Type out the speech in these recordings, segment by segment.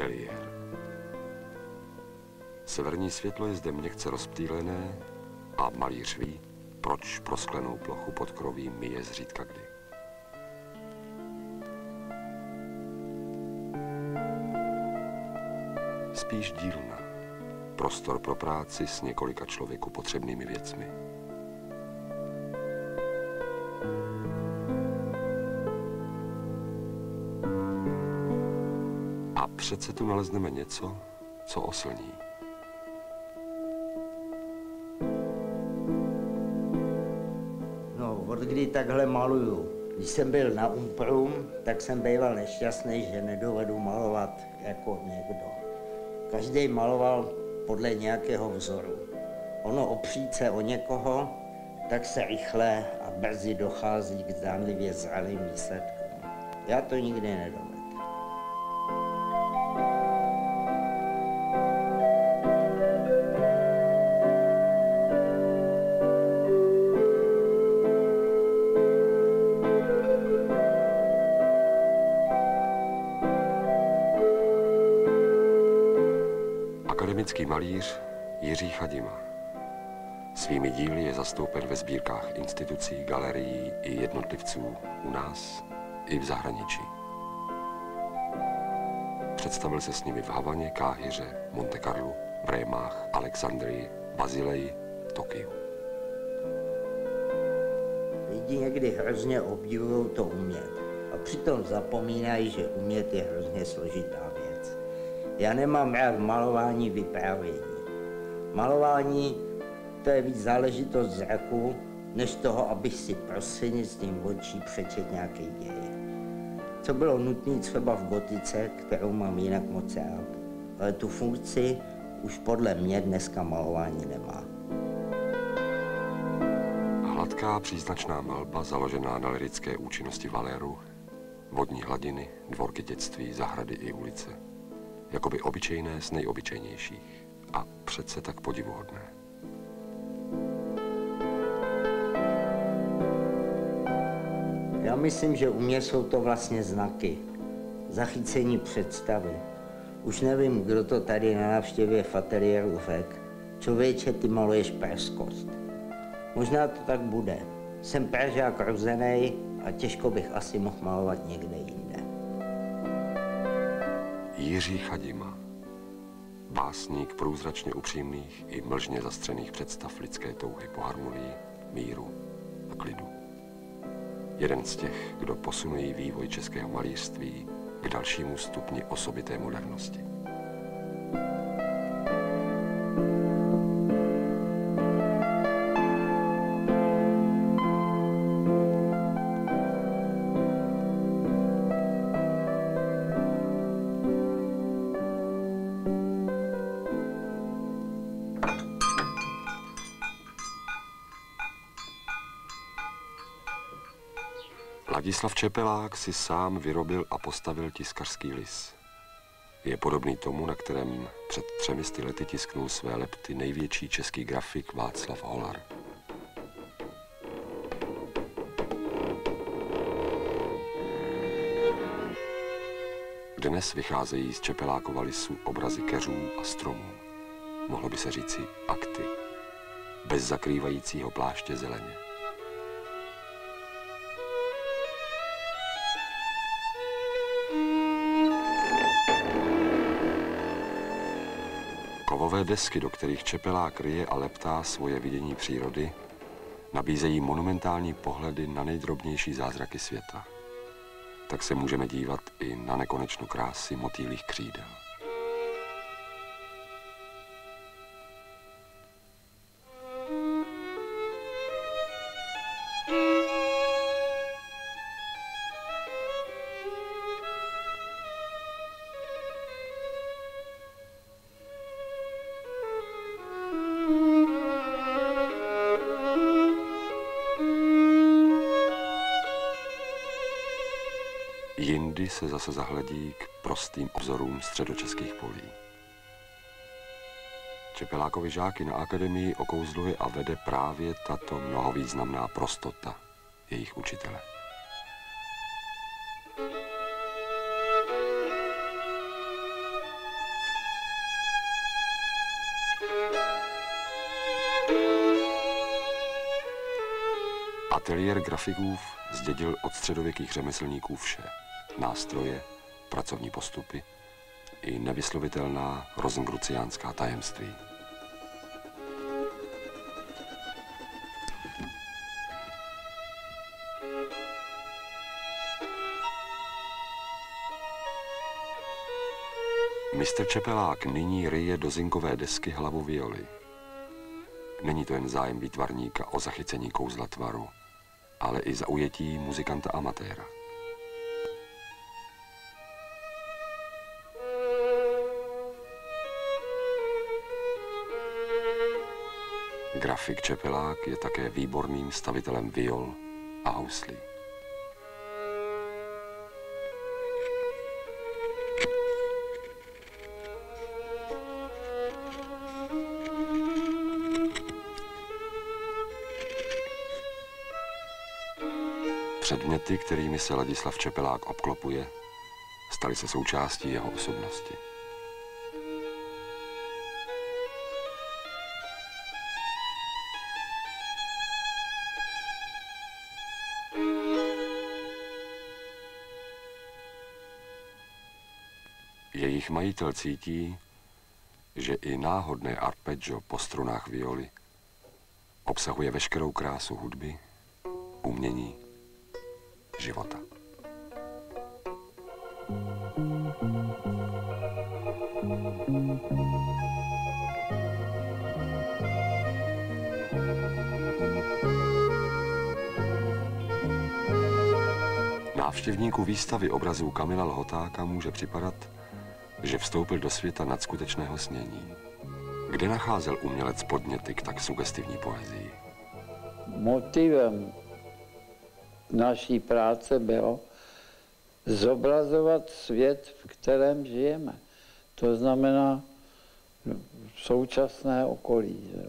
Ateliér. Severní světlo je zde měkce rozptýlené a malíř ví, proč pro sklenou plochu pod kroví myje zřídka kdy. Spíš dílna. Prostor pro práci s několika člověku potřebnými věcmi. Přece tu nalezneme něco, co oslní. No, od kdy takhle maluju? Když jsem byl na Umprum, tak jsem býval nešťastný, že nedovedu malovat jako někdo. Každý maloval podle nějakého vzoru. Ono opřít se o někoho, tak se rychle a brzy dochází k zdánlivě zralým výsledkům. Já to nikdy nedovedu. Akademický malíř Jiří Chadima. Svými díly je zastoupen ve sbírkách institucí, galerií i jednotlivců u nás i v zahraničí. Představil se s nimi v Havaně, Káhyře, Monte Carlo, v Rémách, Alexandrii, Bazileji, Tokiu. Lidi někdy hrozně obdivují to umět a přitom zapomínají, že umět je hrozně složitá věc. Já nemám rád malování vyprávění. Malování to je víc záležitost zraku, než toho, abych si prostřednictvím očí přečet nějaký děj. Co bylo nutné třeba v gotice, kterou mám jinak moc rád. Ale tu funkci už podle mě dneska malování nemá. Hladká příznačná malba založená na lirické účinnosti Valéru, vodní hladiny, dvorky dětství, zahrady i ulice. Jakoby obyčejné z nejobyčejnějších a přece tak podivuhodné. Já myslím, že u mě jsou to vlastně znaky, zachycení představy. Už nevím, kdo to tady na návštěvě v ateliéru řekl. Člověče, ty maluješ praskost. Možná to tak bude. Jsem pražák rozený a těžko bych asi mohl malovat někde jinde. Jiří Chadima. Básník průzračně upřímných i mlžně zastřených představ lidské touhy po harmonii, míru a klidu. Jeden z těch, kdo posunují vývoj českého malířství k dalšímu stupni osobité modernosti. Ladislav Čepelák si sám vyrobil a postavil tiskařský lis. Je podobný tomu, na kterém před třemi lety tisknul své lepty největší český grafik Václav Holar. Dnes vycházejí z Čepelákova lisu obrazy keřů a stromů. Mohlo by se říci akty, bez zakrývajícího pláště zeleně. Kovové desky, do kterých Čepelák kryje a leptá svoje vidění přírody, nabízejí monumentální pohledy na nejdrobnější zázraky světa. Tak se můžeme dívat i na nekonečnou krásy motýlých křídel. Někdy se zase zahledí k prostým obzorům středočeských polí. Čepelákovi žáky na akademii okouzluje a vede právě tato mnohovýznamná prostota jejich učitele. Ateliér grafikův zdědil od středověkých řemeslníků vše. Nástroje, pracovní postupy i nevyslovitelná rozengruciánská tajemství. Mistr Čepelák nyní ryje do zinkové desky hlavu violy. Není to jen zájem výtvarníka o zachycení kouzla tvaru, ale i zaujetí muzikanta amatéra. Grafik Čepelák je také výborným stavitelem viol a houslí. Předměty, kterými se Ladislav Čepelák obklopuje, staly se součástí jeho osobnosti. Jejich majitel cítí, že i náhodné arpeggio po strunách violy obsahuje veškerou krásu hudby, umění života. Návštěvníků výstavy obrazů Kamila Lhotáka může připadat, že vstoupil do světa nadskutečného snění. Kde nacházel umělec podněty k tak sugestivní poezii? Motivem naší práce bylo zobrazovat svět, v kterém žijeme. To znamená současné okolí, že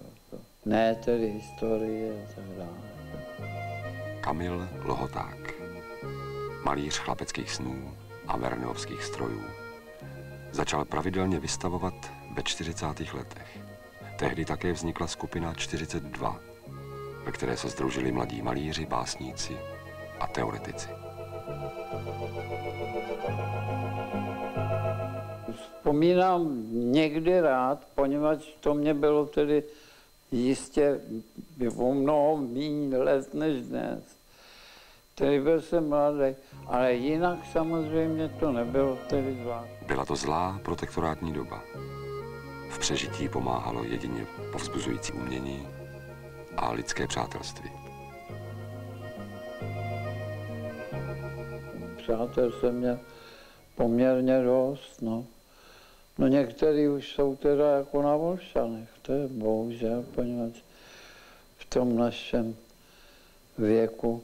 ne tedy historie a tak dále. Kamil Lohoták, malíř chlapeckých snů a verneovských strojů, začal pravidelně vystavovat ve 40. letech. Tehdy také vznikla skupina 42, ve které se združili mladí malíři, básníci a teoretici. Vzpomínám někdy rád, poněvadž to mě bylo tedy jistě o mnoho méně let než dnes. Tedy byl jsem mladý, ale jinak samozřejmě to nebylo tedy zvlášť. Byla to zlá protektorátní doba. V přežití pomáhalo jedině povzbuzující umění a lidské přátelství. přátel jsem měl poměrně dost, no. No některý už jsou teda jako na Volšanech, to je bohužel, poněvadž v tom našem věku,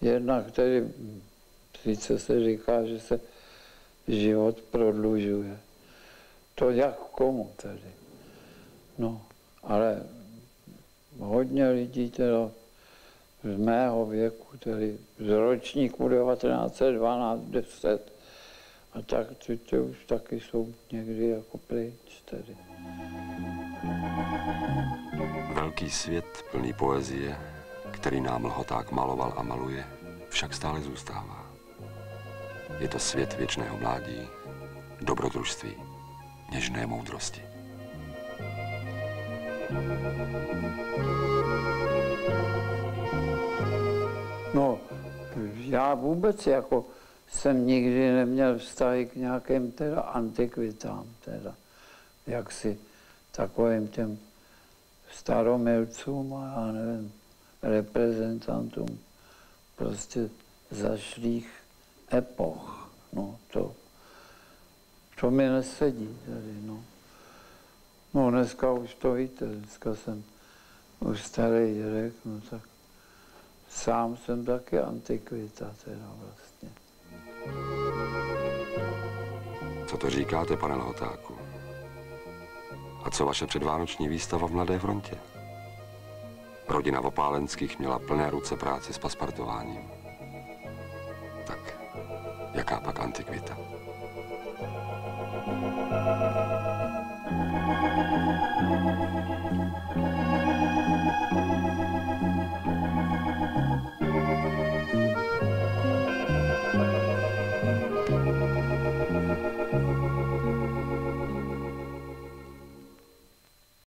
jednak který sice se říká, že se život prodlužuje. To jak komu tedy. No, ale hodně lidí teda z mého věku, tedy z ročníku 1912, 10, a tak ty, ty už taky jsou někdy jako pryč tedy. Velký svět plný poezie, který nám lhoták maloval a maluje, však stále zůstává. Je to svět věčného mládí, dobrodružství, něžné moudrosti. No, já vůbec jako jsem nikdy neměl vztahy k nějakým teda antikvitám, teda jaksi takovým těm staromilcům a já nevím, reprezentantům prostě zašlých epoch. No, to, to mi nesedí tady, no. No, dneska už to víte, dneska jsem už starý dědek, no tak Sám jsem taky antikvita teda vlastně. Co to říkáte, pane Lhotáku? A co vaše předvánoční výstava v Mladé frontě? Rodina Vopálenských měla plné ruce práce s paspartováním. Tak, jaká pak antikvita?